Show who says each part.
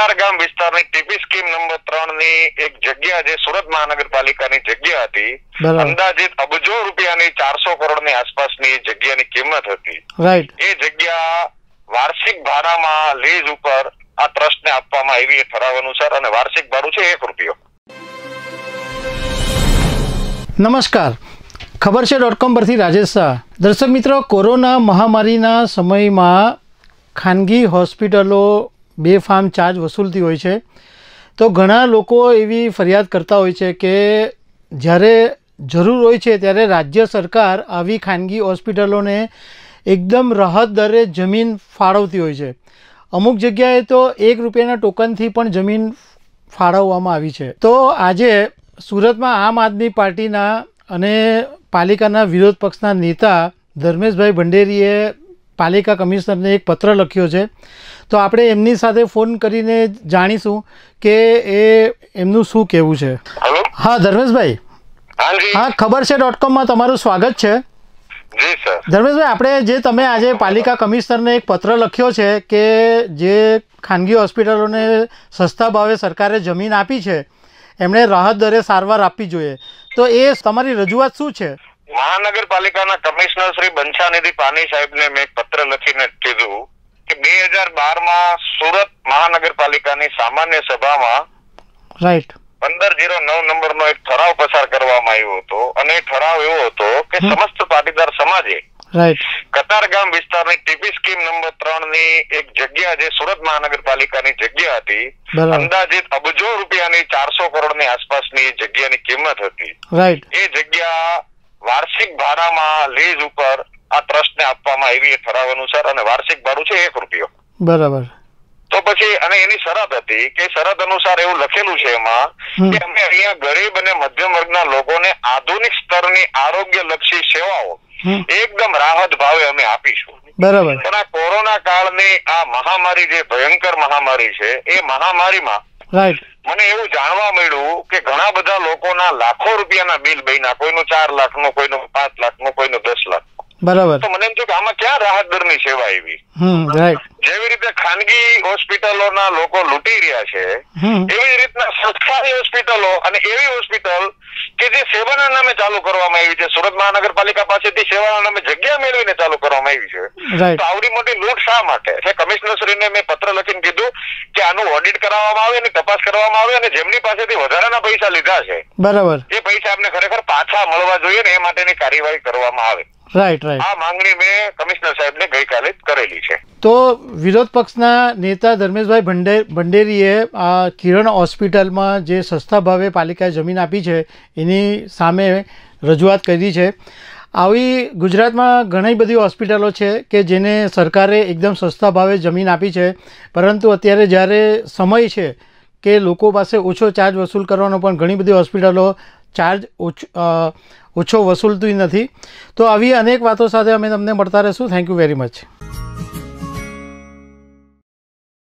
Speaker 1: કતારગામ વિસ્તારની TP scheme number ત્રણની એક જગ્યા જે સુરત મહાનગરપાલિકાની જગ્યા હતી અંદાજિત અબજો રૂપિયાની ચારસો કરોડની આસપાસની જગ્યાની કિંમત હતી. એ જગ્યા વાર્ષિક ભાડામાં લીઝ ઉપર આ ટ્રસ્ટને આપવામાં આવી એ ઠરાવ અનુસાર અને વાર્ષિક ભાડું છે એક રૂપિયો.
Speaker 2: નમસ્કાર. ખબર છે ડોટ કોમ પરથી રાજેશ શાહ. દર્શક મિત્રો કોરોના મહામારીના સમયમાં ખાનગી હોસ્પિટલો બેફામ ચાર્જ વસૂલતી હોય છે. તો ઘણા લોકો એવી ફરિયાદ કરતા હોય છે કે જ્યારે જરૂર હોય છે ત્યારે રાજ્ય સરકાર આવી ખાનગી હોસ્પિટલોને એકદમ રાહત દરે જમીન ફાળવતી હોય છે. અમુક જગ્યાએ તો એક રૂપિયાના ટોકનથી પણ જમીન ફાળવવામાં આવી છે. તો આજે સુરતમાં આમ આદમી પાર્ટીના અને પાલિકાના વિરોધ પક્ષના નેતા ધર્મેશભાઈ ભંડેરીએ પાલિકા કમિશનરને એક પત્ર લખ્યો છે. તો આપણે એમની સાથે ફોન કરીને જાણીશું કે એ એમનું શું કહેવું છે. હા ધર્મેશભાઈ. હા ખબર છે ડોટ કોમમાં તમારું સ્વાગત છે. ધર્મેશભાઈ આપણે જે તમે આજે પાલિકા કમિશનરને એક પત્ર લખ્યો છે કે જે ખાનગી હોસ્પિટલોને સસ્તા ભાવે સરકારે જમીન આપી છે એમણે રાહત દરે સારવાર આપવી જોઈએ. તો એ તમારી રજૂઆત શું છે?
Speaker 1: મહાનગરપાલિકાના કમિશનર શ્રી બંછાનિધિ પાની સાહેબને મેં પત્ર લખીને કીધું કે બે હજાર બારમાં સુરત મહાનગરપાલિકાની સામાન્ય સભામાં
Speaker 2: રાઈટ
Speaker 1: પંદર જીરો નવ નંબરનો એક ઠરાવ પસાર કરવામાં આવ્યો હતો. અને એ ઠરાવ એવો હતો કે સમસ્ત પાટીદાર સમાજે કતારગામ વિસ્તારની ટીપી સ્કીમ નંબર ત્રણની એક જગ્યા જે સુરત મહાનગરપાલિકાની જગ્યા હતી. અંદાજિત અબજો રૂપિયાની ચારસો કરોડની આસપાસની જગ્યાની કિંમત હતી. એ જગ્યા વાર્ષિક ભાડામાં લીઝ ઉપર આ ટ્રસ્ટને આપવામાં આવી એ ઠરાવ અનુસાર અને વાર્ષિક ભાડું છે એક રૂપિયો.
Speaker 2: બરાબર.
Speaker 1: તો પછી અને એની શરત હતી કે શરત અનુસાર એવું લખેલું છે એમાં કે અમે અહીંયા ગરીબ અને મધ્યમ વર્ગના લોકોને આધુનિક સ્તરની આરોગ્ય લક્ષી સેવાઓ એકદમ રાહત ભાવે અમે આપીશું.
Speaker 2: બરાબર.
Speaker 1: પણ આ કોરોના કાળની આ મહામારી જે ભયંકર મહામારી છે એ મહામારીમાં
Speaker 2: રાઈટ
Speaker 1: મને એવું જાણવા મળ્યું કે ઘણા બધા લોકોના લાખો રૂપિયાના બિલ બન્યા. કોઈનું ચાર લાખનું કોઈનું પાંચ લાખનું કોઈનું દસ લાખ
Speaker 2: બરાબર.
Speaker 1: તો મને એમ થયું કે આમાં ક્યાં રાહત દરની સેવા આવી? જેવી રીતે ખાનગી હોસ્પિટલોના લોકો લૂંટી રહ્યા છે એવી રીતના સરકારી હોસ્પિટલો અને એવી હોસ્પિટલ કે જે સેવાના નામે ચાલુ કરવામાં આવી છે. સુરત મહાનગરપાલિકા પાસેથી સેવાના નામે જગ્યા મેળવીને ચાલુ કરવામાં આવી છે. તો આવડી મોટી લૂંટ શા માટે? છે કમિશનરશ્રીને મેં પત્ર લખીને કીધું કે આનું ઓડિટ કરાવવામાં આવે અને તપાસ કરવામાં આવે અને જેમની પાસેથી વધારાના પૈસા લીધા છે
Speaker 2: બરાબર.
Speaker 1: એ પૈસા આપણે ખરેખર પાછા મળવા જોઈએ ને એ માટેની કાર્યવાહી કરવામાં આવે.
Speaker 2: રાઈટ રાઈટ
Speaker 1: આ માંગણી મેં કમિશનર સાહેબને ગઈકાલે કરેલી છે.
Speaker 2: તો વિરોધ પક્ષના નેતા ધર્મેશભાઈ ભંડે ભંડેરીએ આ કિરણ હોસ્પિટલમાં જે સસ્તા ભાવે પાલિકાએ જમીન આપી છે એની સામે રજૂઆત કરી છે. આવી ગુજરાતમાં ઘણી બધી હોસ્પિટલો છે કે જેને સરકારે એકદમ સસ્તા ભાવે જમીન આપી છે પરંતુ અત્યારે જ્યારે સમય છે કે લોકો પાસે ઓછો ચાર્જ વસૂલ કરવાનો પણ ઘણી બધી હોસ્પિટલો ચાર્જ ઓછો વસૂલતી નથી. તો આવી અનેક વાતો સાથે અમે તમને મળતા રહીશું. Thank you very much